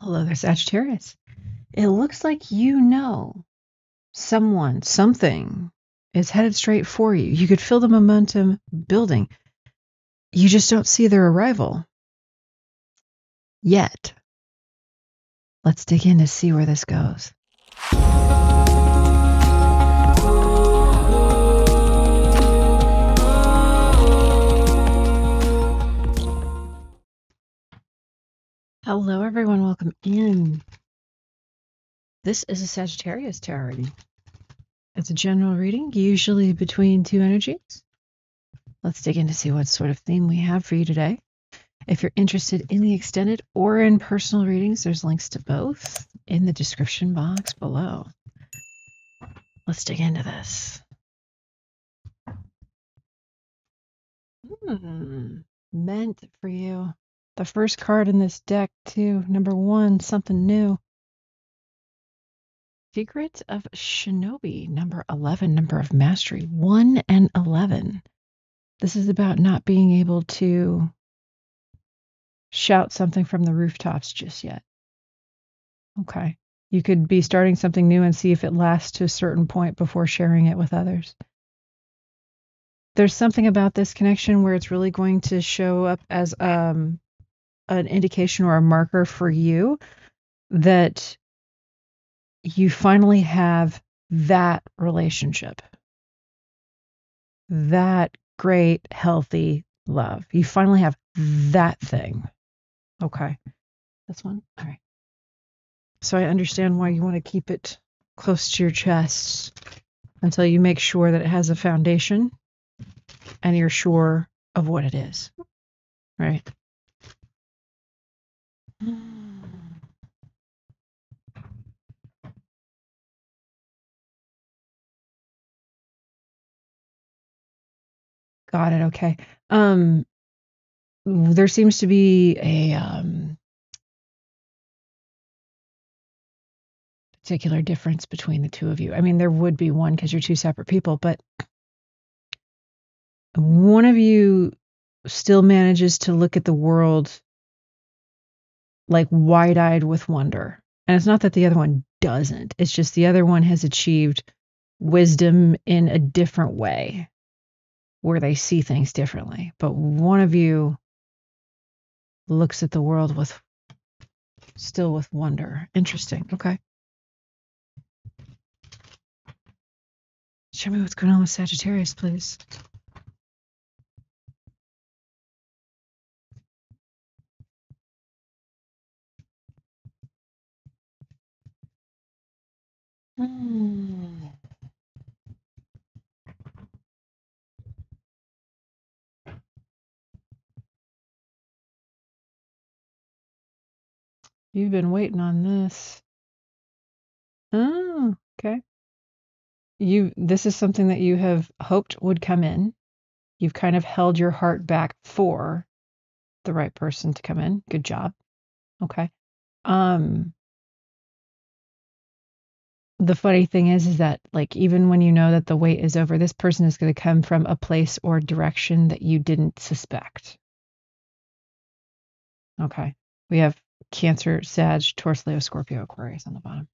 Hello there, Sagittarius. It looks like you know someone, something is headed straight for you. You could feel the momentum building. You just don't see their arrival yet. Let's dig in to see where this goes. Hello, everyone. Welcome in. This is a Sagittarius tarot reading. It's a general reading, usually between two energies. Let's dig in to see what sort of theme we have for you today. If you're interested in the extended or in personal readings, there's links to both in the description box below. Let's dig into this. Hmm, meant for you. The first card in this deck, too. Number one, something new. Secret of Shinobi, number 11, number of mastery, 1 and 11. This is about not being able to shout something from the rooftops just yet. Okay. You could be starting something new and see if it lasts to a certain point before sharing it with others. There's something about this connection where it's really going to show up as um, an indication or a marker for you that you finally have that relationship, that great, healthy love. You finally have that thing. Okay. This one? All right. So I understand why you want to keep it close to your chest until you make sure that it has a foundation and you're sure of what it is. Right? Got it. Okay. Um, there seems to be a um, particular difference between the two of you. I mean, there would be one because you're two separate people, but one of you still manages to look at the world like wide eyed with wonder. And it's not that the other one doesn't, it's just the other one has achieved wisdom in a different way where they see things differently. But one of you looks at the world with still with wonder. Interesting. Okay. Show me what's going on with Sagittarius, please. Hmm. You've been waiting on this. Oh, okay. You this is something that you have hoped would come in. You've kind of held your heart back for the right person to come in. Good job. Okay. Um the funny thing is is that like even when you know that the wait is over this person is going to come from a place or direction that you didn't suspect. Okay. We have cancer sag taurus leo scorpio aquarius on the bottom.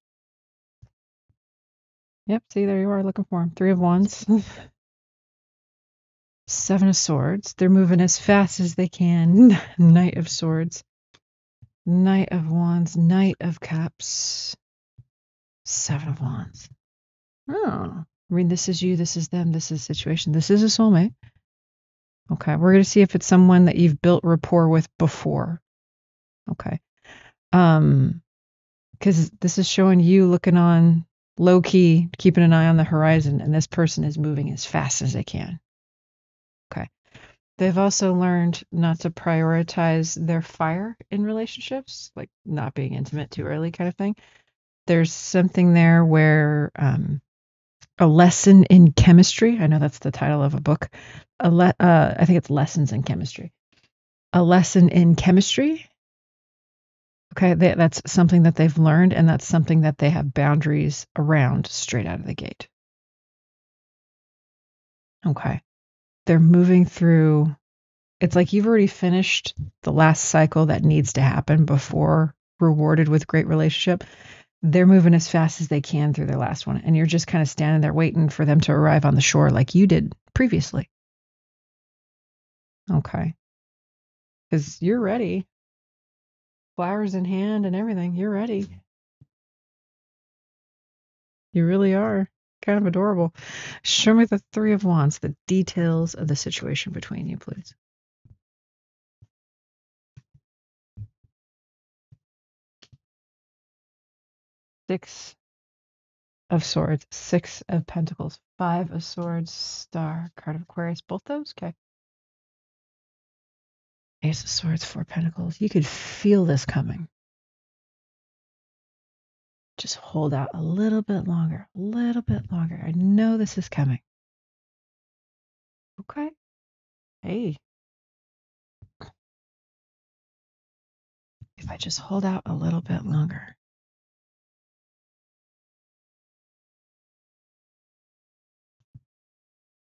Yep see there you are looking for them three of wands. Seven of swords. They're moving as fast as they can. Knight of swords. Knight of wands. Knight of cups Seven of Wands. Oh, I mean, this is you, this is them, this is situation. This is a soulmate. Okay, we're going to see if it's someone that you've built rapport with before. Okay. Um, because this is showing you looking on low key, keeping an eye on the horizon, and this person is moving as fast as they can. Okay. They've also learned not to prioritize their fire in relationships, like not being intimate too early, kind of thing there's something there where um, a lesson in chemistry. I know that's the title of a book. A le- uh, I think it's lessons in chemistry. A lesson in chemistry. Okay, they, that's something that they've learned, and that's something that they have boundaries around straight out of the gate. Okay, they're moving through. It's like you've already finished the last cycle that needs to happen before rewarded with great relationship, they're moving as fast as they can through their last one. And you're just kind of standing there waiting for them to arrive on the shore like you did previously. Okay. Because you're ready. Flowers in hand and everything. You're ready. You really are. Kind of adorable. Show me the Three of Wands, the details of the situation between you, please. Six of Swords, Six of Pentacles, Five of Swords, Star, Card of Aquarius. Both those? Okay. Ace of Swords, Four Pentacles. You could feel this coming. Just hold out a little bit longer, a little bit longer. I know this is coming. Okay. Hey. If I just hold out a little bit longer.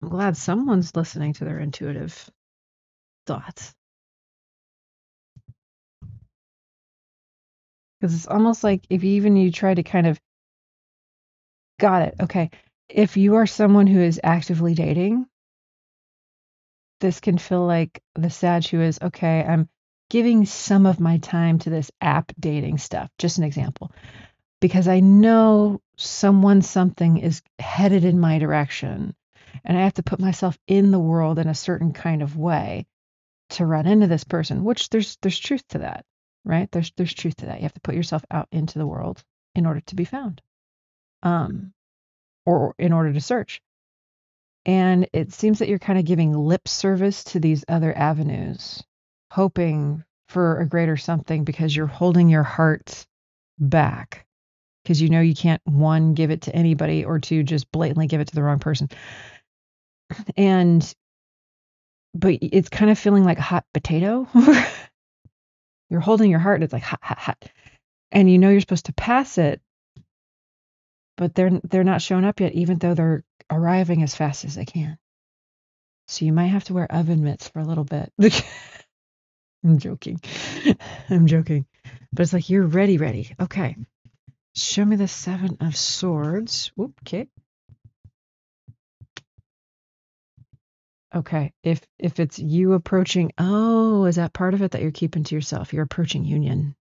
I'm glad someone's listening to their intuitive thoughts. Because it's almost like if even you try to kind of got it, okay. If you are someone who is actively dating, this can feel like the sad is, okay, I'm giving some of my time to this app dating stuff. Just an example. Because I know someone something is headed in my direction and I have to put myself in the world in a certain kind of way to run into this person, which there's there's truth to that, right? There's there's truth to that. You have to put yourself out into the world in order to be found. Um or in order to search. And it seems that you're kind of giving lip service to these other avenues, hoping for a greater something because you're holding your heart back because you know you can't one give it to anybody or two just blatantly give it to the wrong person and but it's kind of feeling like a hot potato. you're holding your heart and it's like hot, hot, hot. And you know you're supposed to pass it, but they're they're not showing up yet, even though they're arriving as fast as they can. So you might have to wear oven mitts for a little bit. I'm joking. I'm joking. But it's like you're ready, ready. Okay. Show me the seven of swords. Whoop, okay. Okay. If if it's you approaching, oh, is that part of it that you're keeping to yourself? You're approaching union.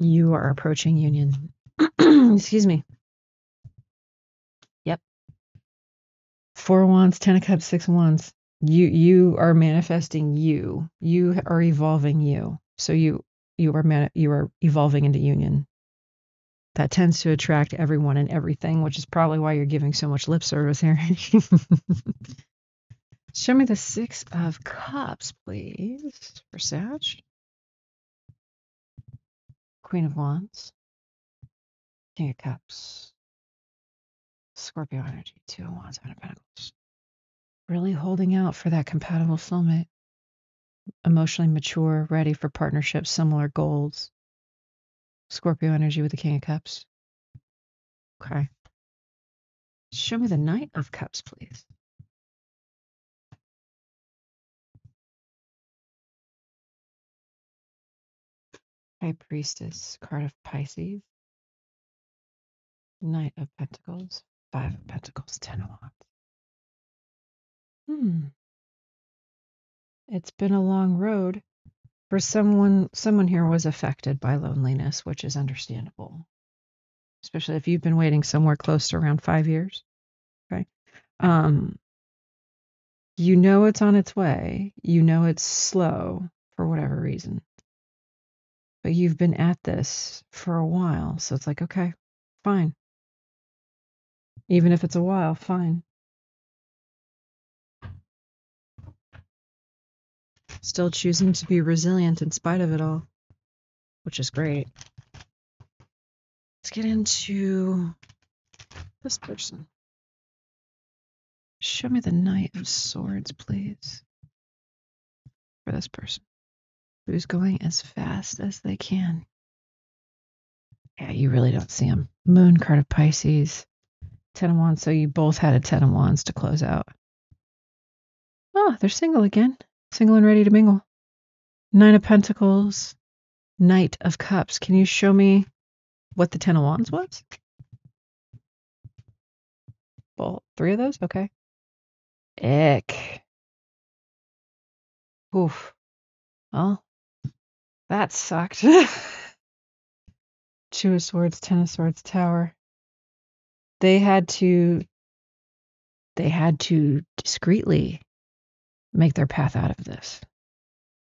You are approaching union. Excuse me. Yep. Four wands, ten of cups, six of wands. You you are manifesting you. You are evolving you. So you you are man, you are evolving into union that tends to attract everyone and everything, which is probably why you're giving so much lip service here. Show me the Six of Cups, please, for Sag. Queen of Wands, King of Cups, Scorpio energy, Two of Wands, Seven of Pentacles. Really holding out for that compatible soulmate. Emotionally mature, ready for partnership, similar goals. Scorpio energy with the King of Cups. Okay. Show me the Knight of Cups, please. High Priestess, card of Pisces. Knight of Pentacles, Five of Pentacles, Ten of Wands. Hmm. It's been a long road for someone someone here was affected by loneliness, which is understandable. Especially if you've been waiting somewhere close to around five years. Okay. Um you know it's on its way. You know it's slow for whatever reason. But you've been at this for a while. So it's like, okay, fine. Even if it's a while, fine. Still choosing to be resilient in spite of it all, which is great. Let's get into this person. Show me the Knight of Swords, please. For this person who's going as fast as they can. Yeah, you really don't see them. Moon card of Pisces. Ten of Wands. So you both had a Ten of Wands to close out. Oh, they're single again single and ready to mingle. Nine of Pentacles, Knight of Cups. Can you show me what the Ten of Wands was? Well, three of those? Okay. Ick. Oof. Well, that sucked. Two of Swords, Ten of Swords, Tower. They had to they had to discreetly make their path out of this.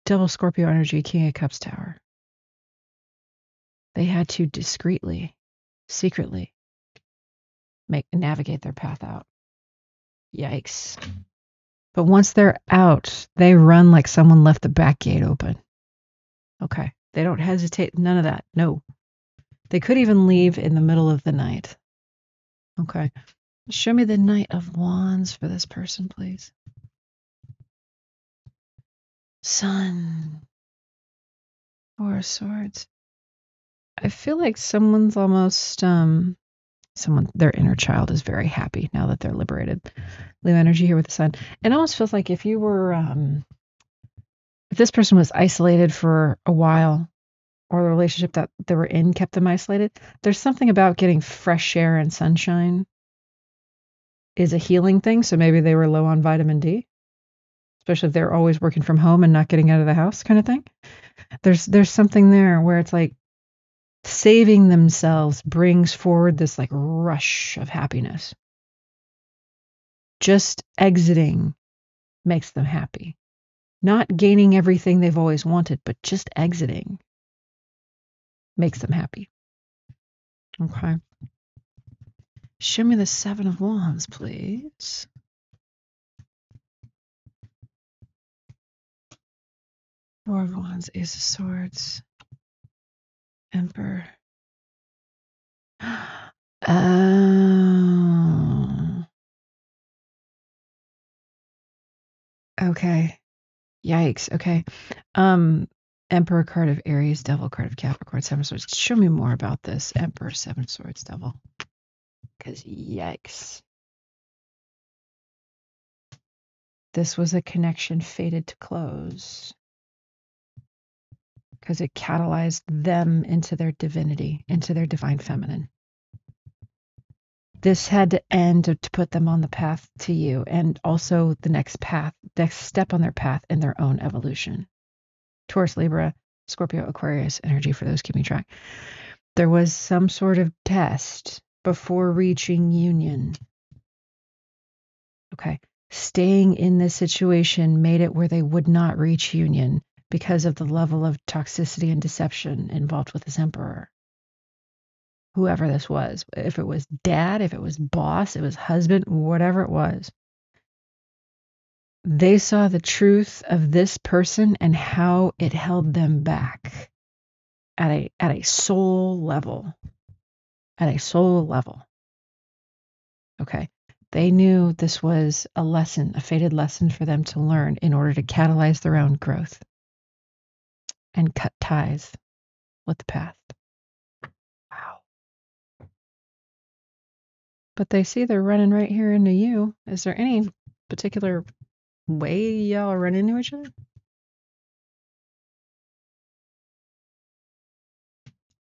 Double Scorpio energy, King of Cups Tower. They had to discreetly, secretly make navigate their path out. Yikes. But once they're out, they run like someone left the back gate open. Okay. They don't hesitate. None of that. No. They could even leave in the middle of the night. Okay. Show me the Knight of Wands for this person, please. Sun. Four of Swords. I feel like someone's almost um someone their inner child is very happy now that they're liberated. Leo energy here with the sun. It almost feels like if you were um if this person was isolated for a while or the relationship that they were in kept them isolated, there's something about getting fresh air and sunshine is a healing thing. So maybe they were low on vitamin D, especially if they're always working from home and not getting out of the house, kind of thing. There's there's something there where it's like saving themselves brings forward this like rush of happiness. Just exiting makes them happy. Not gaining everything they've always wanted, but just exiting makes them happy. Okay. Show me the Seven of Wands, please. Four of Wands, Ace of Swords, Emperor. Oh. Okay. Yikes. Okay. Um, Emperor card of Aries, Devil card of Capricorn, Seven Swords. Show me more about this Emperor, Seven Swords, Devil. Because yikes. This was a connection fated to close. Because it catalyzed them into their divinity, into their divine feminine. This had to end to put them on the path to you and also the next path, next step on their path in their own evolution. Taurus, Libra, Scorpio, Aquarius energy for those keeping track. There was some sort of test before reaching union. Okay. Staying in this situation made it where they would not reach union because of the level of toxicity and deception involved with this emperor. Whoever this was, if it was dad, if it was boss, it was husband, whatever it was. They saw the truth of this person and how it held them back at a at a soul level at a soul level. Okay. They knew this was a lesson, a fated lesson for them to learn in order to catalyze their own growth and cut ties with the past. Wow. But they see they're running right here into you. Is there any particular way y'all run into each other?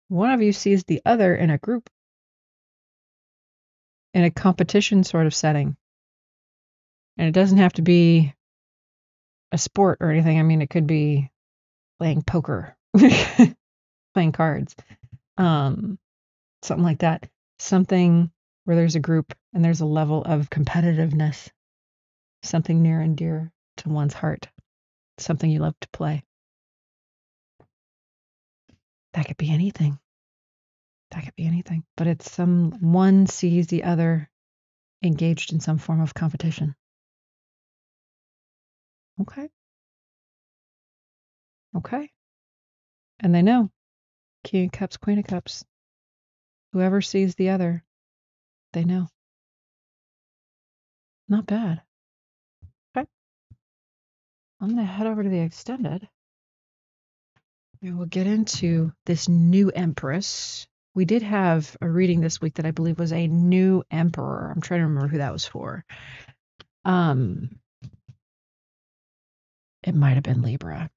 One of you sees the other in a group in a competition sort of setting. And it doesn't have to be a sport or anything. I mean, it could be playing poker, playing cards, um, something like that. Something where there's a group and there's a level of competitiveness, something near and dear to one's heart, something you love to play. That could be anything. That could be anything, but it's some one sees the other engaged in some form of competition. Okay. Okay. And they know King of Cups, Queen of Cups. Whoever sees the other, they know. Not bad. Okay. I'm going to head over to the extended. And we'll get into this new Empress we did have a reading this week that I believe was a new emperor. I'm trying to remember who that was for. Um, it might have been Libra.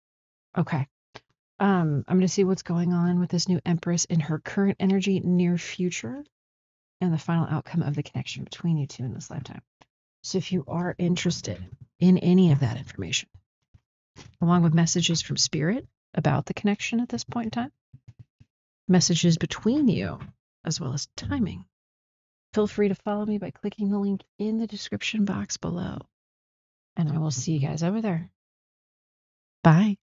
Okay. Um, I'm going to see what's going on with this new Empress in her current energy, near future, and the final outcome of the connection between you two in this lifetime. So if you are interested in any of that information, along with messages from Spirit about the connection at this point in time, messages between you, as well as timing, feel free to follow me by clicking the link in the description box below. And I will see you guys over there. Bye.